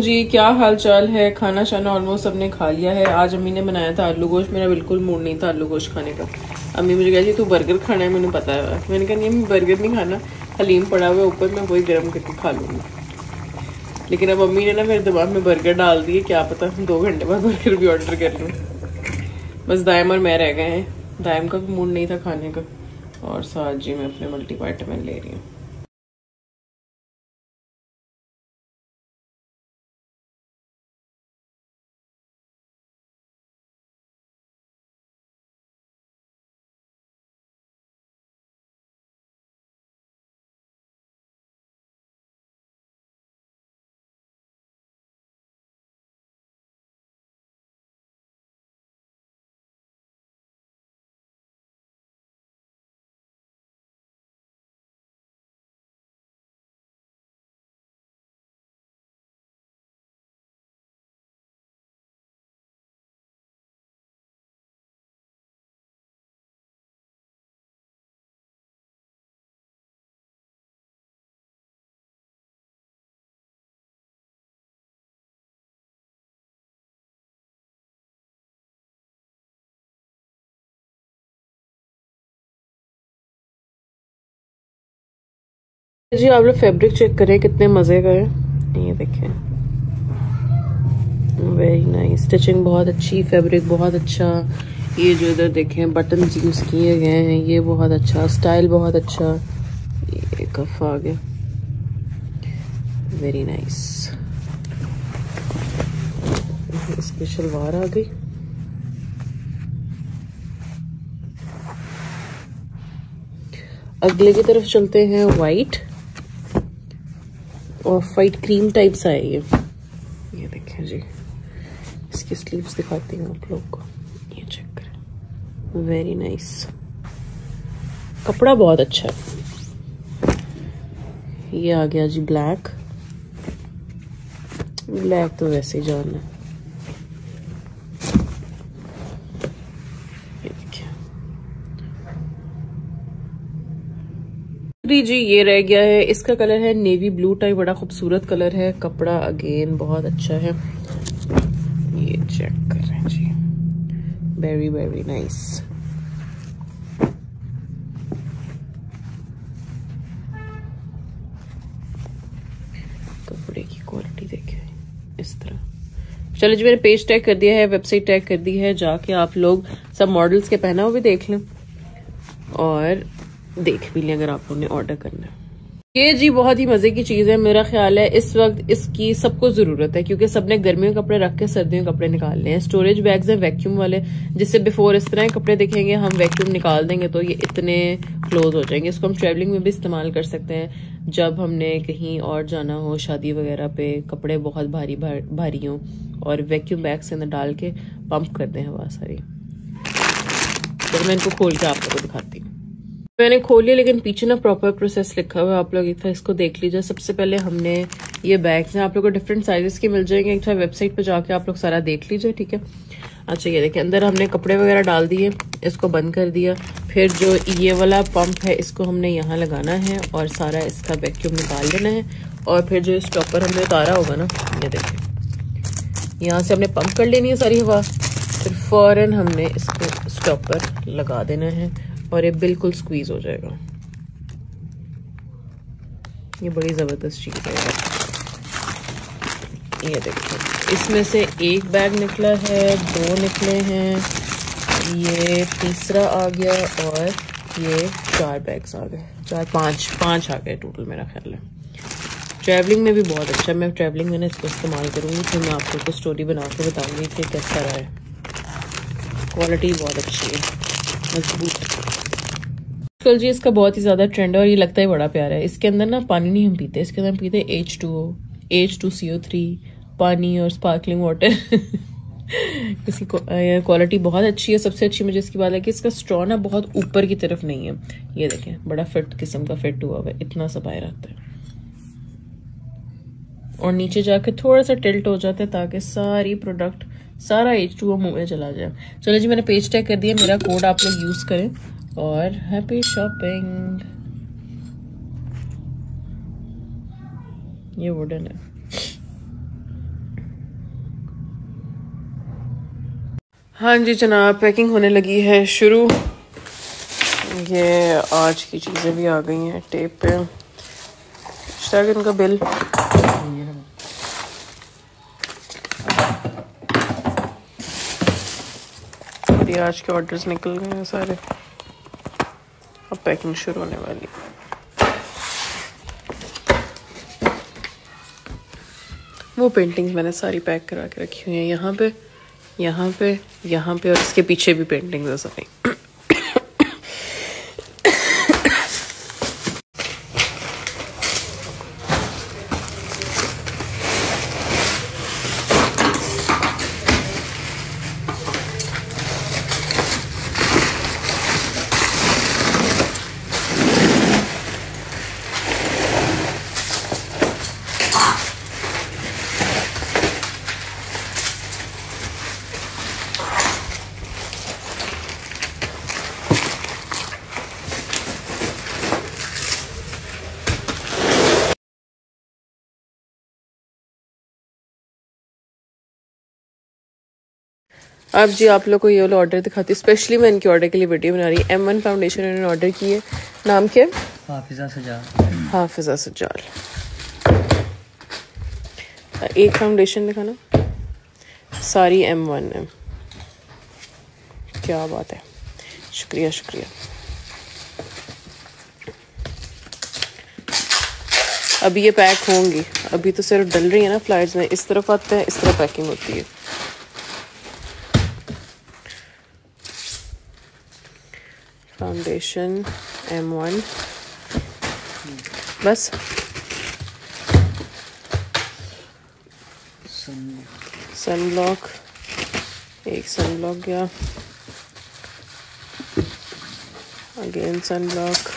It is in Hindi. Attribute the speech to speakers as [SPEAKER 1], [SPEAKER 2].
[SPEAKER 1] जी, क्या हाल चाल है? खाना शाना ऑलमोस्ट सबने खा लिया है। आज अम्मी ने बनाया था आलू गोश्त। मेरा बिल्कुल मूड नहीं था आलू गोश्त खाने का। अम्मी मुझे कहती तू बर्गर खाना है? मैंने पता है मैंने कहा, नहीं बर्गर नहीं खाना। हलीम पड़ा हुआ ऊपर, मैं वही गर्म करके खा लूँगी। लेकिन अब अम्मी ने ना मेरे दिमाग में बर्गर डाल दिए क्या पता दो घंटे बाद बर्गर भी ऑर्डर कर लूँ। बस दायम और मैं रह गए हैं। दायम का भी मूड नहीं था खाने का। और साथ जी, मैं अपने मल्टी वाइटामिन ले रही हूँ। जी आप लोग फैब्रिक चेक करें, कितने मज़े का है ये देखें। वेरी नाइस स्टिचिंग बहुत अच्छी फैब्रिक बहुत अच्छा। ये जो इधर देखें बटन यूज़ किए गए हैं, ये बहुत अच्छा। स्टाइल बहुत अच्छा। ये कफ आ गया। वेरी नाइस इसकी शलवार आ गई। अगले की तरफ़ चलते हैं white off white cream type सा है ये। ये देखें जी। इसकी स्लीव्स दिखाती हूँ आप लोग को। ये चेक करें। वेरी नाइस कपड़ा बहुत अच्छा है। ये आ गया जी ब्लैक ब्लैक तो वैसे ही जाना है। जी ये रह गया है। इसका कलर है नेवी ब्लू टाइप, बड़ा खूबसूरत कलर है। कपड़ा अगेन बहुत अच्छा है। ये चेक कर, जी। वेरी वेरी नाइस कपड़े की क्वालिटी इस तरह। चलो जी, मैंने पेज टैग कर दिया है वेबसाइट टैग कर दी है, जाके आप लोग सब मॉडल्स के पहना हुए देख लें। और देख भी लें अगर आप लोगों ने ऑर्डर करना है। ये जी बहुत ही मज़े की चीज़ है मेरा ख्याल है इस वक्त इसकी सबको ज़रूरत है क्योंकि सबने गर्मियों के कपड़े रख के सर्दियों के कपड़े निकालने हैं स्टोरेज बैग्स हैं वैक्यूम वाले जिससे बिफोर इस तरह कपड़े देखेंगे हम वैक्यूम निकाल देंगे तो ये इतने क्लोज हो जाएँगे। इसको हम ट्रेवलिंग में भी इस्तेमाल कर सकते हैं। जब हमने कहीं और जाना हो शादी वगैरह पे कपड़े बहुत भारी भार, भारी हों और वैक्यूम बैग से अंदर डाल के पंप कर दें हवा सारी। तो मैं इनको खोल के आप लोगों दिखाती हूँ। मैंने खोल लेकिन पीछे ना प्रॉपर प्रोसेस लिखा हुआ है। आप लोग एक इसको देख लीजिए। सबसे पहले हमने ये बैग्स हैं। आप लोग को डिफरेंट साइजेस के मिल जाएँगे। एक वेबसाइट पे जाके आप लोग सारा देख लीजिए, ठीक है? अच्छा ये देखिए, अंदर हमने कपड़े वगैरह डाल दिए, इसको बंद कर दिया। फिर जो ये वाला पंप है, इसको हमने यहाँ लगाना है और सारा इसका वैक्यूम निकाल लेना है। और फिर जो स्टॉपर हमने उतारा होगा ना, ये देखिए। यहाँ से हमने पंप कर लेनी है सारी हवा। फिर फ़ौरन हमने इसको स्टॉपर लगा देना है। और ये बिल्कुल स्क्वीज हो जाएगा। ये बड़ी ज़बरदस्त चीज़ है। ये देखिए इसमें से एक बैग निकला है, दो निकले हैं, ये तीसरा आ गया और ये चार बैग्स आ गए। चार, पाँच पाँच आ गए टोटल मेरा ख्याल है। ट्रैवलिंग में भी बहुत अच्छा मैं ट्रैवलिंग में इसको इस्तेमाल करूँगी, फिर मैं आपको को स्टोरी बना के बताऊँगी कि कैसा रहा है। क्वालिटी बहुत अच्छी है। मज़बूत आजकल जी इसका बहुत ही ज़्यादा ट्रेंड है और ये लगता है बड़ा प्यारा है। इसके अंदर ना पानी नहीं हम पीते, इसके अंदर हम पीते H two O H two C O three पानी और स्पार्कलिंग वाटर इसकी क्वालिटी बहुत अच्छी है, सबसे अच्छी मुझे इसकी बात है कि इसका स्ट्रॉ ना बहुत ऊपर की तरफ़ नहीं है। ये देखें, बड़ा फिट किस्म का फिट हुआ हुआ है, इतना सा बाहर आता है। और नीचे जाके थोड़ा सा टिल्ट हो जाता है ताकि सारी प्रोडक्ट सारा एच टू मुँह में चला जाए। चलो जी, मैंने पेज टैग कर दिया। मेरा कोड आप लोग यूज़ करें। और हैप्पी शॉपिंग ये वुडन है। हाँ जी जनाब पैकिंग होने लगी है शुरू। ये आज की चीज़ें भी आ गई हैं। टेप पे। शायद इनका बिल ये आज के ऑर्डर्स निकल गए हैं सारे। अब पैकिंग शुरू होने वाली वो पेंटिंग्स मैंने सारी पैक करा के रखी हुई है। यहाँ पे यहाँ पे यहाँ पे और इसके पीछे भी पेंटिंग्स है सारी अब जी आप लोग को ये वाला ऑर्डर दिखाती हूँ। स्पेशली मैं इनके ऑर्डर के लिए वीडियो बना रही हूँ। एम वन फाउंडेशन इन्होंने ऑर्डर की है। नाम क्या
[SPEAKER 2] हाफिजा सजाल।
[SPEAKER 1] हाफिजा सजाल। एक फाउंडेशन दिखाना। सारी एम वन है। क्या बात है। शुक्रिया शुक्रिया। अभी ये पैक होंगी। अभी तो सिर्फ़ डल रही है ना फ्लाइट्स में। इस तरफ़ आते हैं इस तरफ़ पैकिंग होती है। फाउंडेशन एम वन बस सन ब्लॉक एक सन ब्लॉक गया अगेन सन ब्लॉक